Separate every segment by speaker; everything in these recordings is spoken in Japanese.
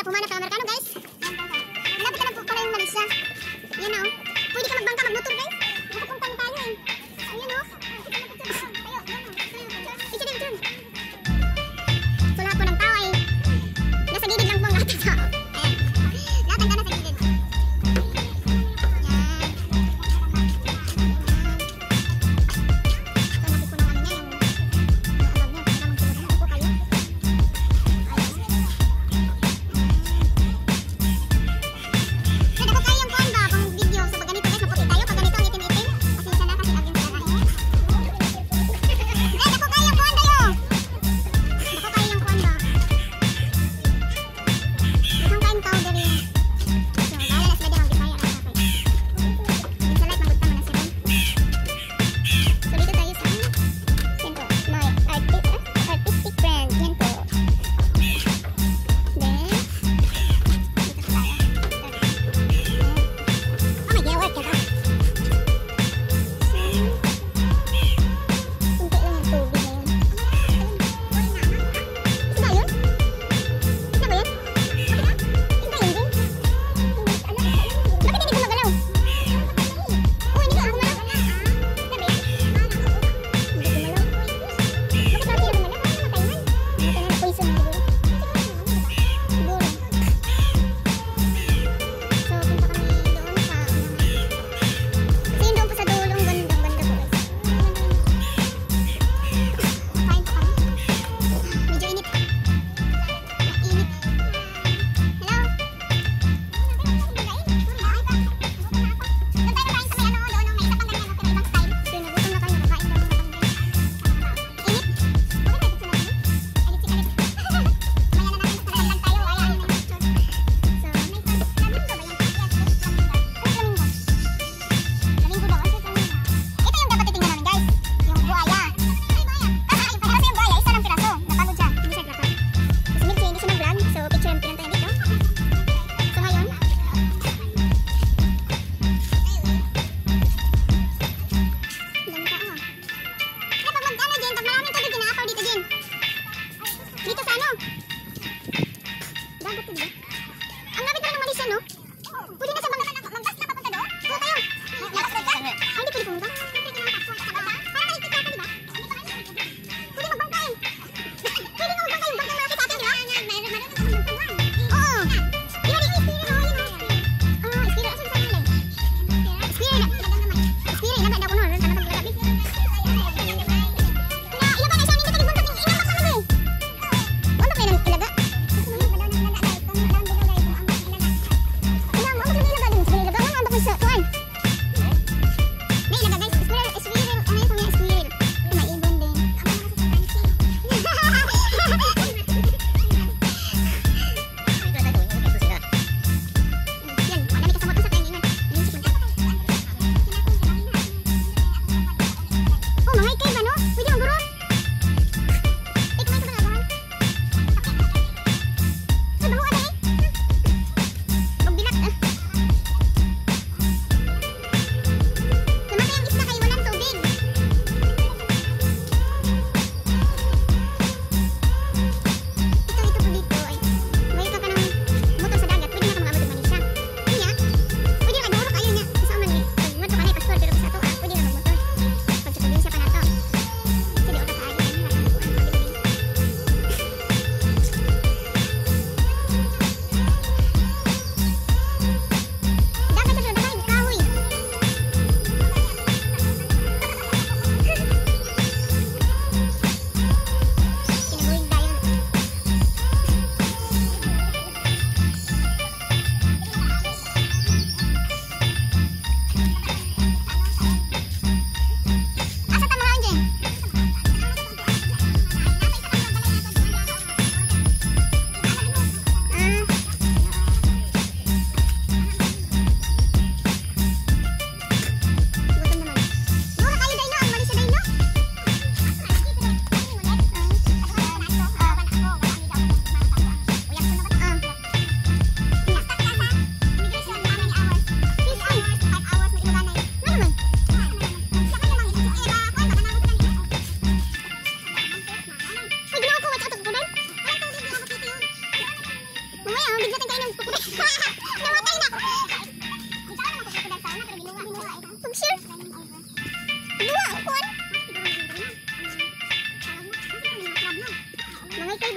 Speaker 1: sira pumana pa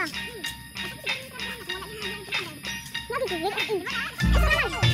Speaker 1: Mga ikay